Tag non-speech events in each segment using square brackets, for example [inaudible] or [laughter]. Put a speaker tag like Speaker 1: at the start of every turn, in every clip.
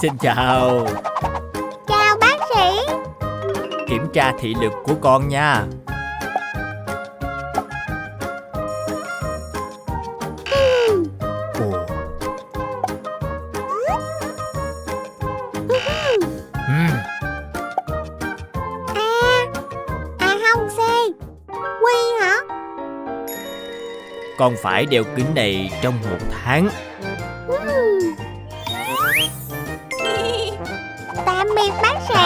Speaker 1: Xin chào.
Speaker 2: Chào bác sĩ.
Speaker 1: Kiểm tra thị lực của con nha. Ồ. Ừm,
Speaker 2: À À không C. Quy hả?
Speaker 1: Con phải đeo kính này trong một tháng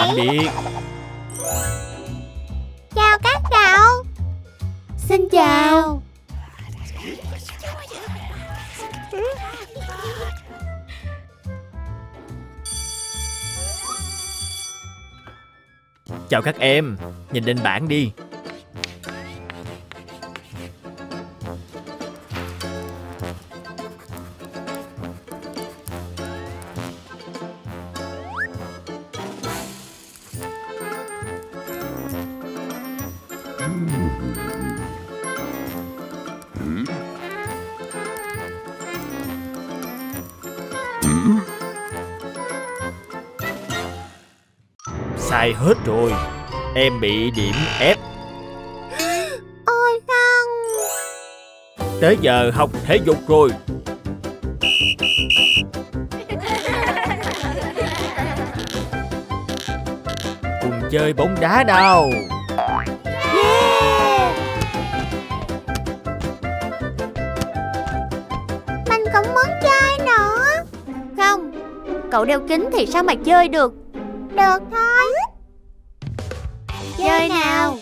Speaker 2: Tạm biệt. Chào các cậu. Xin chào.
Speaker 1: Chào các em Nhìn lên bảng đi Sai hết rồi. Em bị điểm F.
Speaker 2: Ôi không
Speaker 1: Tới giờ học thể dục rồi. Cùng chơi bóng đá
Speaker 2: Yeah. Mình cũng muốn chơi nữa Cậu đeo kính thì sao mà chơi được? Được thôi. Chơi nào.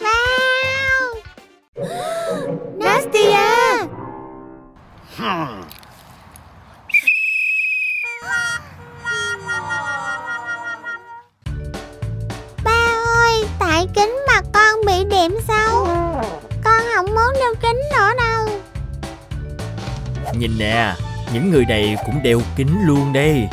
Speaker 2: Wow [gasps] Nastia điểm xấu Con không muốn đeo kính nữa đâu.
Speaker 1: Nhìn nè Những người này cũng đeo kính luôn đây.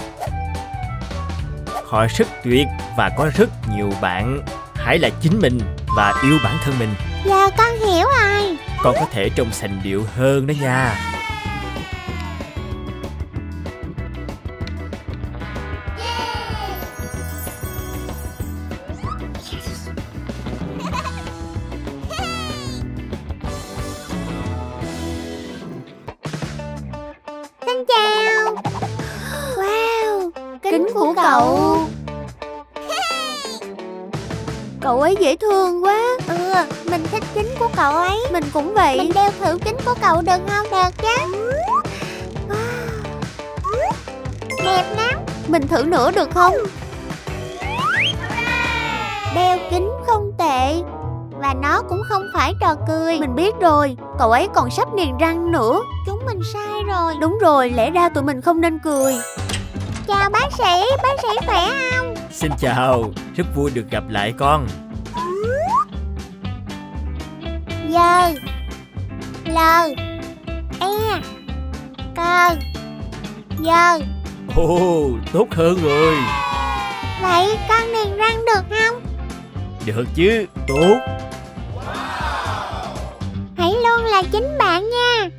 Speaker 1: Họ rất tuyệt và có rất nhiều bạn. Hãy là chính mình và yêu bản thân mình.
Speaker 2: Giờ con hiểu rồi.
Speaker 1: Con có thể trông sành điệu hơn đó nha
Speaker 2: Xin chào. Wow, kính của cậu. Cậu. Ấy dễ thương quá. Ừ, mình thích kính của cậu ấy. Mình cũng vậy. Mình đeo thử kính của cậu được không? Được chứ. Wow. Đẹp lắm. Mình thử nữa được không? Đeo kính không tệ. Và nó cũng không phải trò cười. Mình biết rồi. Cậu ấy còn sắp niềng răng nữa Chúng mình sai rồi. Đúng rồi, lẽ ra tụi mình không nên cười. Chào bác sĩ, bác sĩ khỏe không?
Speaker 1: Xin chào Rất vui được gặp lại con.
Speaker 2: Giờ L E Cơ Giờ
Speaker 1: Ồ, tốt hơn rồi.
Speaker 2: Vậy con niềng răng được không?
Speaker 1: Được chứ, tốt.
Speaker 2: Hãy luôn là chính bạn nha